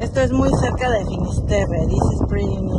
Esto es muy cerca de Finisterre, dice Pretty Near.